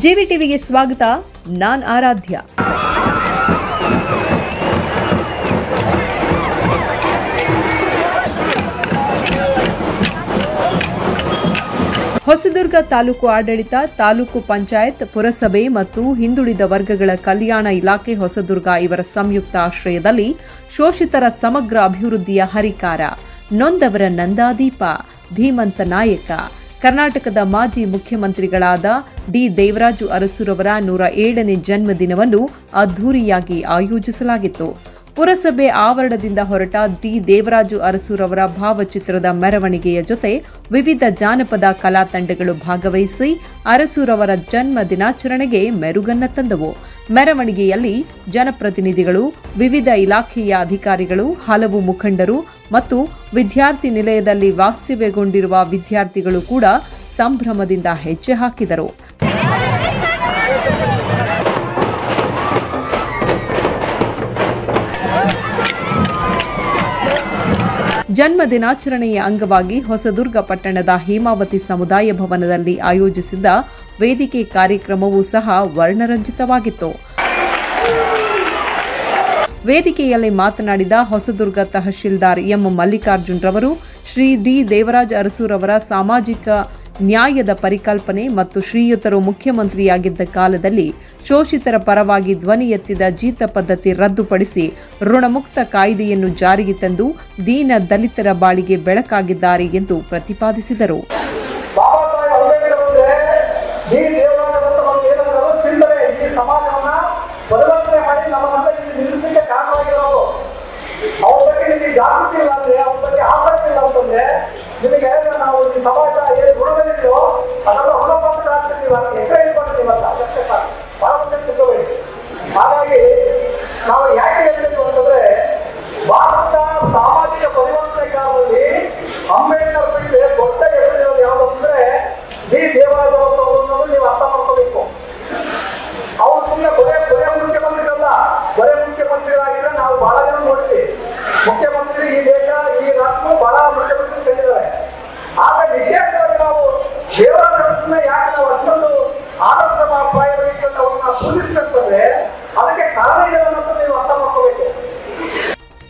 GV ಟಿವಿಗೆ ಸ್ವಾಗತ, ನಾನ್ ಆರಾಧ್ಯ. ಹೊಸದುರ್ಗ ತಾಲೂಕು ಆಡಳಿತ, ತಾಲೂಕು ಪಂಚಾಯತ್, ಪುರಸಭೆ ಮತ್ತು ಹಿಂದುಳಿದ ವರ್ಗಗಳ ಕಲ್ಯಾಣ ಇಲಾಖೆ ಹೊಸದುರ್ಗ ಇವರ ಸಂಯುಕ್ತ ಆಶ್ರಯದಲ್ಲಿ ಶೋಷಿತರ ಸಮಗ್ರ ಅಭಿವೃದ್ಧಿಯ ಹರಿಕಾರ. ನೊಂದವರ ನಂದಾದೀಪ, ಧೀಮಂತ ನಾಯಕ. ಕರ್ನಾಟಕದ ಮಾಜಿ ಮುಖ್ಯಮಂತ್ರಿಗಳಾದ ಡಿ ದೇವರಾಜು ಅರಸುರವರ ನೂರ ಏಳನೇ ಜನ್ಮದಿನವನ್ನು ಅದ್ಧೂರಿಯಾಗಿ ಆಯೋಜಿಸಲಾಗಿತ್ತು. ಪುರಸಭೆ ಆವರಣದಿಂದ ಹೊರಟ ದಿ ದೇವರಾಜು ಅರಸುರವರ ಭಾವಚಿತ್ರದ ಮೆರವಣಿಗೆಯ ಜೊತೆ ವಿವಿಧ ಜಾನಪದ ಕಲಾ ತಂಡಗಳು ಭಾಗವಹಿಸಿ ಅರಸುರವರ ಜನ್ಮ ದಿನಾಚರಣೆಗೆ ಮೆರುಗನ್ನ ತಂದವು. ಮೆರವಣಿಗೆಯಲ್ಲಿ ಜನಪ್ರತಿನಿಧಿಗಳು, ವಿವಿಧ ಇಲಾಖೆಯ ಅಧಿಕಾರಿಗಳು, ಹಲವು ಮುಖಂಡರು ಮತ್ತು ವಿದ್ಯಾರ್ಥಿ ನಿಲಯದಲ್ಲಿ ವಾಸ್ತವ್ಯಗೊಂಡಿರುವ ವಿದ್ಯಾರ್ಥಿಗಳು ಕೂಡ ಸಂಭ್ರಮದಿಂದ ಹೆಜ್ಜೆ ಹಾಕಿದರು. ಜನ್ಮ ದಿನಾಚರಣೆಯ ಅಂಗವಾಗಿ ಹೊಸದುರ್ಗ ಪಟ್ಟಣದ ಹೇಮಾವತಿ ಸಮುದಾಯ ಭವನದಲ್ಲಿ ಆಯೋಜಿಸಿದ್ದ ವೇದಿಕೆ ಕಾರ್ಯಕ್ರಮವೂ ಸಹ ವರ್ಣರಂಜಿತವಾಗಿತ್ತು. ವೇದಿಕೆಯಲ್ಲಿ ಮಾತನಾಡಿದ ಹೊಸದುರ್ಗ ತಹಶೀಲ್ದಾರ್ ಎಂ ಮಲ್ಲಿಕಾರ್ಜುನ್ ರವರು ಶ್ರೀ ಡಿ ದೇವರಾಜ್ ಅರಸೂರವರ ಸಾಮಾಜಿಕ ನ್ಯಾಯದ ಪರಿಕಲ್ಪನೆ ಮತ್ತು ಶ್ರೀಯುತರು ಮುಖ್ಯಮಂತ್ರಿಯಾಗಿದ್ದ ಕಾಲದಲ್ಲಿ ಶೋಷಿತರ ಪರವಾಗಿ ಧ್ವನಿ ಎತ್ತಿದ ಜೀತ ಪದ್ಧತಿ ರದ್ದುಪಡಿಸಿ ಋಣಮುಕ್ತ ಕಾಯ್ದೆಯನ್ನು ಜಾರಿಗೆ ತಂದು ದೀನ ದಲಿತರ ಬಾಳಿಗೆ ಬೆಳಕಾಗಿದ್ದಾರೆ ಎಂದು ಪ್ರತಿಪಾದಿಸಿದರು.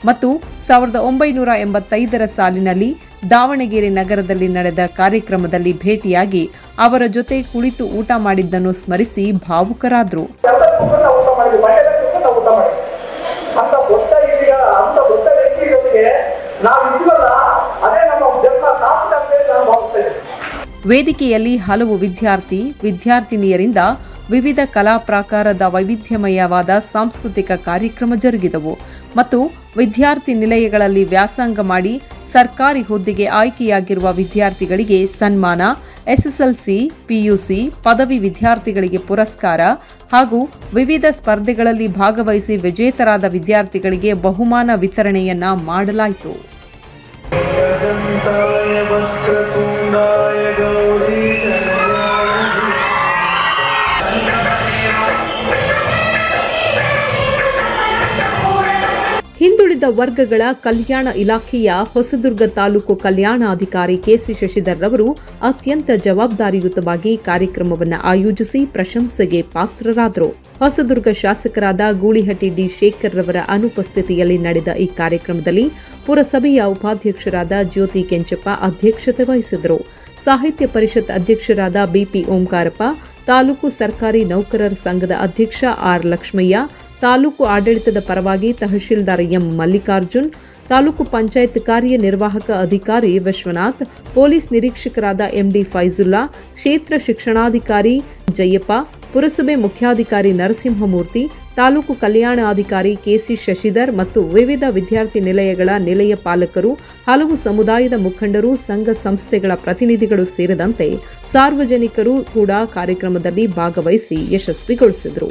ಮತ್ತು ಸಾವಿರದ ಒಂಬೈನೂರ ಎಂಬತ್ತೈದರ ಸಾಲಿನಲ್ಲಿ ದಾವಣಗೆರೆ ನಗರದಲ್ಲಿ ನಡೆದ ಕಾರ್ಯಕ್ರಮದಲ್ಲಿ ಭೇಟಿಯಾಗಿ ಅವರ ಜೊತೆ ಕುಳಿತು ಊಟ ಮಾಡಿದ್ದನ್ನು ಸ್ಮರಿಸಿ ಭಾವುಕರಾದರು. ವೇದಿಕೆಯಲ್ಲಿ ಹಲವು ವಿದ್ಯಾರ್ಥಿ ವಿದ್ಯಾರ್ಥಿನಿಯರಿಂದ ವಿವಿಧ ಕಲಾ ಪ್ರಾಕಾರದ ವೈವಿಧ್ಯಮಯವಾದ ಸಾಂಸ್ಕೃತಿಕ ಕಾರ್ಯಕ್ರಮ ಜರುಗಿದವು ಮತ್ತು ವಿದ್ಯಾರ್ಥಿ ನಿಲಯಗಳಲ್ಲಿ ವ್ಯಾಸಂಗ ಮಾಡಿ ಸರ್ಕಾರಿ ಹುದ್ದೆಗೆ ಆಯ್ಕೆಯಾಗಿರುವ ವಿದ್ಯಾರ್ಥಿಗಳಿಗೆ ಸನ್ಮಾನ, ಎಸ್ಎಸ್ಎಲ್ಸಿ, ಪಿಯುಸಿ, ಪದವಿ ವಿದ್ಯಾರ್ಥಿಗಳಿಗೆ ಪುರಸ್ಕಾರ ಹಾಗೂ ವಿವಿಧ ಸ್ಪರ್ಧೆಗಳಲ್ಲಿ ಭಾಗವಹಿಸಿ ವಿಜೇತರಾದ ವಿದ್ಯಾರ್ಥಿಗಳಿಗೆ ಬಹುಮಾನ ವಿತರಣೆಯನ್ನ ಮಾಡಲಾಯಿತು. ಹಿಂದುಳಿದ ವರ್ಗಗಳ ಕಲ್ಯಾಣ ಇಲಾಖೆಯ ಹೊಸದುರ್ಗ ತಾಲೂಕು ಕಲ್ಯಾಣಾಧಿಕಾರಿ ಕೆಸಿ ಶಶಿಧರ್ ರವರು ಅತ್ಯಂತ ಜವಾಬ್ದಾರಿಯುತವಾಗಿ ಕಾರ್ಯಕ್ರಮವನ್ನು ಆಯೋಜಿಸಿ ಪ್ರಶಂಸೆಗೆ ಪಾತ್ರರಾದರು. ಹೊಸದುರ್ಗ ಶಾಸಕರಾದ ಗೂಳಿಹಟ್ಟಿ ಡಿ ಶೇಖರ್ ರವರ ಅನುಪಸ್ಥಿತಿಯಲ್ಲಿ ನಡೆದ ಈ ಕಾರ್ಯಕ್ರಮದಲ್ಲಿ ಪುರಸಭೆಯ ಉಪಾಧ್ಯಕ್ಷರಾದ ಜ್ಯೋತಿ ಕೆಂಚಪ್ಪ ಅಧ್ಯಕ್ಷತೆ ವಹಿಸಿದರು. ಸಾಹಿತ್ಯ ಪರಿಷತ್ ಅಧ್ಯಕ್ಷರಾದ ಬಿಪಿ ಓಂಕಾರಪ್ಪ, ತಾಲೂಕು ಸರ್ಕಾರಿ ನೌಕರರ ಸಂಘದ ಅಧ್ಯಕ್ಷ ಆರ್ ಲಕ್ಷ್ಮಯ್ಯ ತಾಲೂಕು ಆಡಳಿತದ ಪರವಾಗಿ ತಹಶೀಲ್ದಾರ್ ಎಂ ಮಲ್ಲಿಕಾರ್ಜುನ್, ತಾಲೂಕು ಪಂಚಾಯತ್ ಕಾರ್ಯನಿರ್ವಾಹಕ ಅಧಿಕಾರಿ ವಿಶ್ವನಾಥ್, ಪೊಲೀಸ್ ನಿರೀಕ್ಷಕರಾದ ಎಂಡಿ ಫೈಜುಲ್ಲಾ, ಕ್ಷೇತ್ರ ಶಿಕ್ಷಣಾಧಿಕಾರಿ ಜಯಪ್ಪ, ಪುರಸಭೆ ಮುಖ್ಯಾಧಿಕಾರಿ ನರಸಿಂಹಮೂರ್ತಿ, ತಾಲೂಕು ಕಲ್ಯಾಣಾಧಿಕಾರಿ ಕೆಸಿ ಶಶಿಧರ್ ಮತ್ತು ವಿವಿಧ ವಿದ್ಯಾರ್ಥಿ ನಿಲಯಗಳ ನಿಲಯ ಪಾಲಕರು, ಹಲವು ಸಮುದಾಯದ ಮುಖಂಡರು, ಸಂಘ ಸಂಸ್ಥೆಗಳ ಪ್ರತಿನಿಧಿಗಳು ಸೇರಿದಂತೆ ಸಾರ್ವಜನಿಕರು ಕೂಡ ಕಾರ್ಯಕ್ರಮದಲ್ಲಿ ಭಾಗವಹಿಸಿ ಯಶಸ್ವಿಗೊಳಿಸಿದರು.